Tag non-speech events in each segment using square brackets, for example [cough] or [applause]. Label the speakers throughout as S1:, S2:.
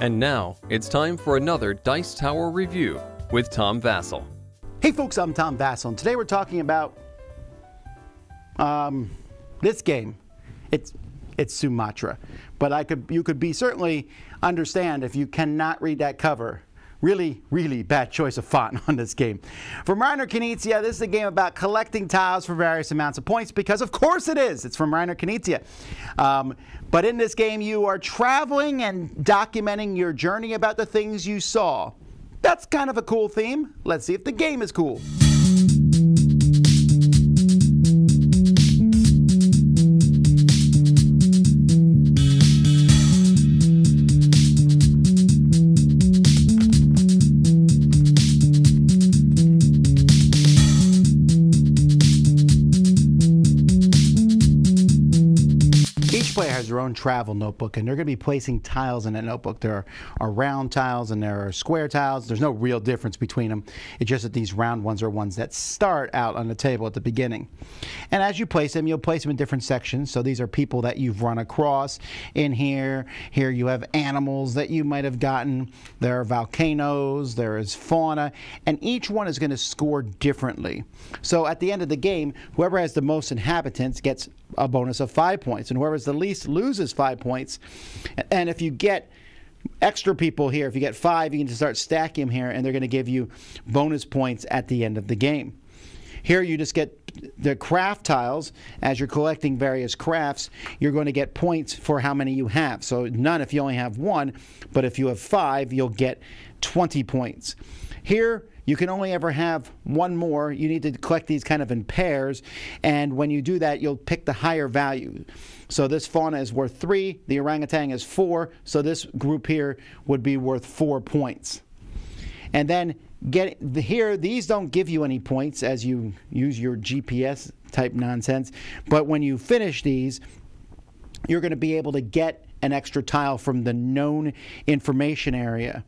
S1: And now it's time for another Dice Tower review with Tom Vasel.
S2: Hey folks, I'm Tom Vasel, and today we're talking about um, this game. It's it's Sumatra, but I could you could be certainly understand if you cannot read that cover. Really, really bad choice of font [laughs] on this game. From Reiner Knizia, this is a game about collecting tiles for various amounts of points because, of course, it is. It's from Reiner Knizia. Um, but in this game, you are traveling and documenting your journey about the things you saw. That's kind of a cool theme. Let's see if the game is cool. Travel notebook, and they're going to be placing tiles in that notebook. There are round tiles and there are square tiles. There's no real difference between them. It's just that these round ones are ones that start out on the table at the beginning. And as you place them, you'll place them in different sections. So these are people that you've run across in here. Here you have animals that you might have gotten. There are volcanoes. There is fauna. And each one is going to score differently. So at the end of the game, whoever has the most inhabitants gets a bonus of five points, and whoever's the least loses five points. And if you get extra people here, if you get five, you can just start stacking them here, and they're going to give you bonus points at the end of the game. Here you just get the craft tiles. As you're collecting various crafts, you're going to get points for how many you have. So none if you only have one, but if you have five, you'll get 20 points. Here, you can only ever have one more. You need to collect these kind of in pairs, and when you do that, you'll pick the higher value. So this fauna is worth three, the orangutan is four, so this group here would be worth four points. And then get here, these don't give you any points as you use your GPS type nonsense, but when you finish these, you're going to be able to get an extra tile from the known information area.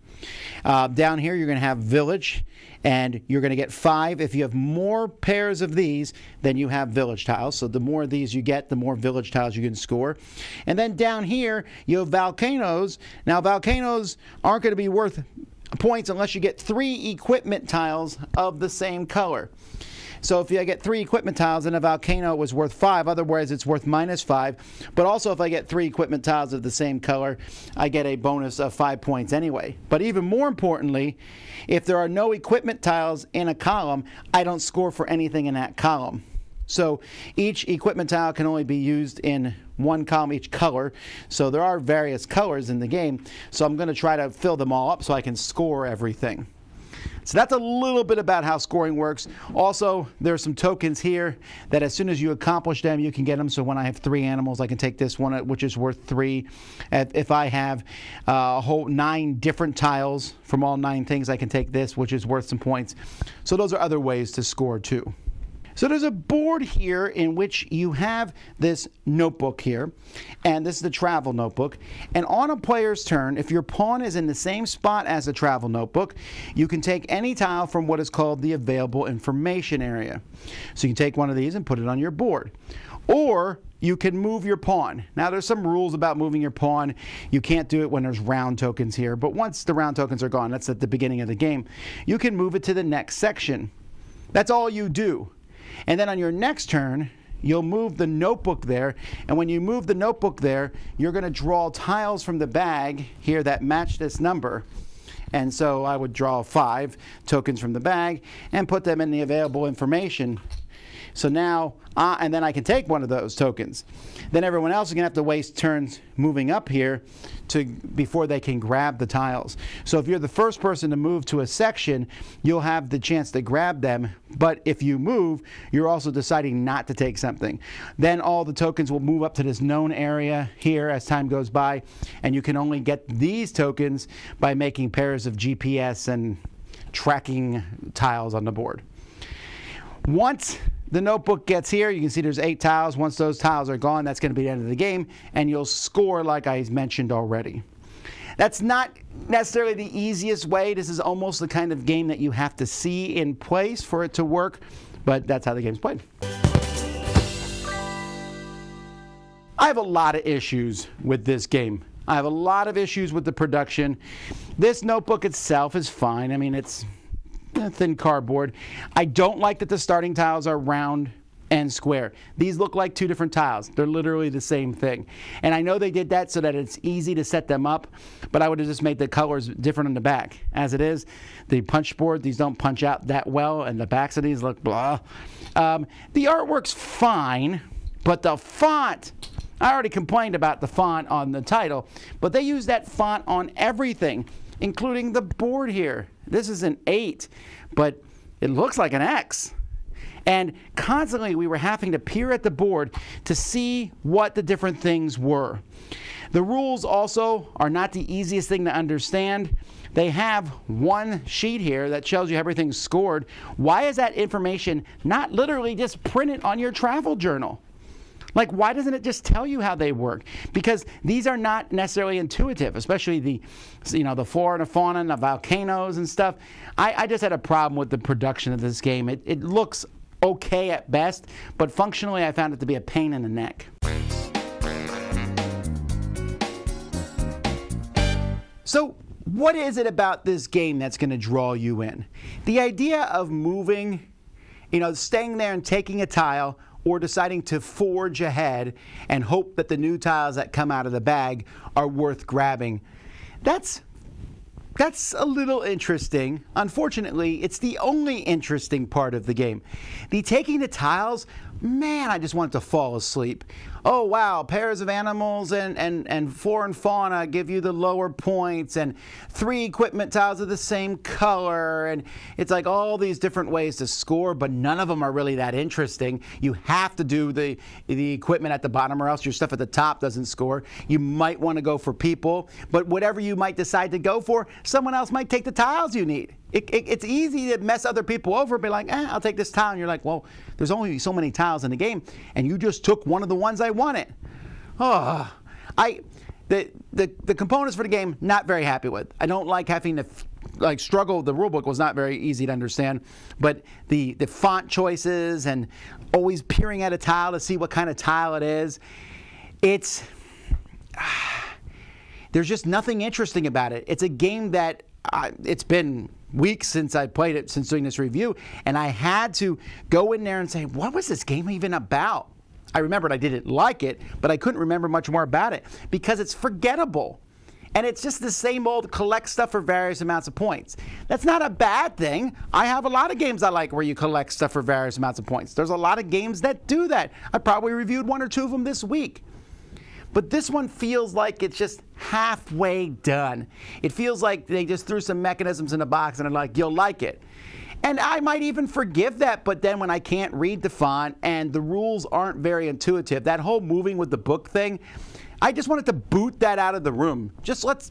S2: Uh, down here, you're going to have village, and you're going to get five. If you have more pairs of these, then you have village tiles. So the more of these you get, the more village tiles you can score. And then down here, you have volcanoes. Now, volcanoes aren't going to be worth points unless you get three equipment tiles of the same color. So if I get three equipment tiles in a volcano, it was worth five. Otherwise, it's worth minus five. But also, if I get three equipment tiles of the same color, I get a bonus of five points anyway. But even more importantly, if there are no equipment tiles in a column, I don't score for anything in that column. So each equipment tile can only be used in one column each color. So there are various colors in the game. So I'm going to try to fill them all up so I can score everything. So that's a little bit about how scoring works. Also, there are some tokens here that as soon as you accomplish them, you can get them. So when I have three animals, I can take this one, which is worth three. If I have uh, a whole nine different tiles from all nine things, I can take this, which is worth some points. So those are other ways to score too. So there's a board here in which you have this notebook here, and this is the travel notebook. And on a player's turn, if your pawn is in the same spot as the travel notebook, you can take any tile from what is called the available information area. So you can take one of these and put it on your board. Or you can move your pawn. Now there's some rules about moving your pawn. You can't do it when there's round tokens here, but once the round tokens are gone, that's at the beginning of the game, you can move it to the next section. That's all you do. And then on your next turn, you'll move the notebook there. And when you move the notebook there, you're going to draw tiles from the bag here that match this number. And so I would draw five tokens from the bag and put them in the available information so now, uh, and then I can take one of those tokens. Then everyone else is going to have to waste turns moving up here to before they can grab the tiles. So if you're the first person to move to a section, you'll have the chance to grab them. But if you move, you're also deciding not to take something. Then all the tokens will move up to this known area here as time goes by, and you can only get these tokens by making pairs of GPS and tracking tiles on the board. Once the notebook gets here, you can see there's eight tiles. Once those tiles are gone, that's going to be the end of the game, and you'll score like I mentioned already. That's not necessarily the easiest way. This is almost the kind of game that you have to see in place for it to work, but that's how the game's played. I have a lot of issues with this game. I have a lot of issues with the production. This notebook itself is fine. I mean, it's thin cardboard. I don't like that the starting tiles are round and square. These look like two different tiles. They're literally the same thing. And I know they did that so that it's easy to set them up, but I would have just made the colors different on the back. As it is, the punch board, these don't punch out that well, and the backs of these look blah. Um, the artwork's fine, but the font, I already complained about the font on the title, but they use that font on everything, including the board here. This is an 8, but it looks like an X. And constantly we were having to peer at the board to see what the different things were. The rules also are not the easiest thing to understand. They have one sheet here that shows you everything scored. Why is that information not literally just printed on your travel journal? Like, why doesn't it just tell you how they work? Because these are not necessarily intuitive, especially the, you know, the flora and fauna and the volcanoes and stuff. I, I just had a problem with the production of this game. It, it looks okay at best, but functionally I found it to be a pain in the neck. So, what is it about this game that's going to draw you in? The idea of moving, you know, staying there and taking a tile or deciding to forge ahead and hope that the new tiles that come out of the bag are worth grabbing. That's that's a little interesting. Unfortunately, it's the only interesting part of the game. The taking the tiles, man, I just wanted to fall asleep oh wow, pairs of animals and, and, and and fauna give you the lower points, and three equipment tiles of the same color, and it's like all these different ways to score, but none of them are really that interesting. You have to do the, the equipment at the bottom, or else your stuff at the top doesn't score. You might want to go for people, but whatever you might decide to go for, someone else might take the tiles you need. It, it, it's easy to mess other people over, be like, eh, I'll take this tile. And you're like, well, there's only so many tiles in the game, and you just took one of the ones I wanted. Oh, I, the, the, the components for the game, not very happy with. I don't like having to like struggle. The rulebook was not very easy to understand, but the, the font choices and always peering at a tile to see what kind of tile it is, it's, [sighs] there's just nothing interesting about it. It's a game that uh, it's been weeks since I played it, since doing this review, and I had to go in there and say, what was this game even about? I remembered I didn't like it, but I couldn't remember much more about it because it's forgettable. And it's just the same old collect stuff for various amounts of points. That's not a bad thing. I have a lot of games I like where you collect stuff for various amounts of points. There's a lot of games that do that. I probably reviewed one or two of them this week. But this one feels like it's just halfway done. It feels like they just threw some mechanisms in a box and are like, you'll like it. And I might even forgive that, but then when I can't read the font and the rules aren't very intuitive, that whole moving with the book thing, I just wanted to boot that out of the room. Just let's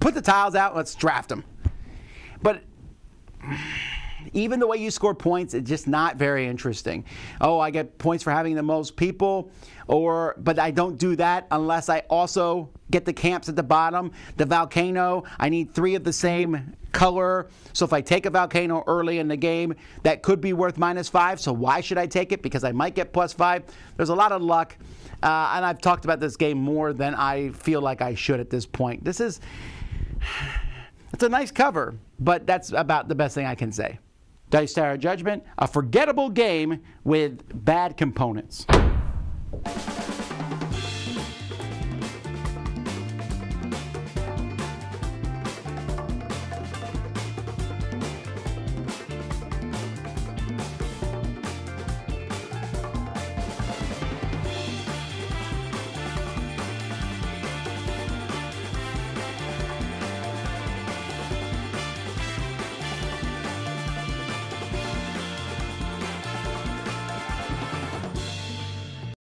S2: put the tiles out, let's draft them. But even the way you score points, it's just not very interesting. Oh, I get points for having the most people, or but I don't do that unless I also get the camps at the bottom. The volcano, I need three of the same color. So if I take a volcano early in the game, that could be worth minus five. So why should I take it? Because I might get plus five. There's a lot of luck. Uh, and I've talked about this game more than I feel like I should at this point. This is. [sighs] It's a nice cover, but that's about the best thing I can say. Dice Tower Judgment, a forgettable game with bad components.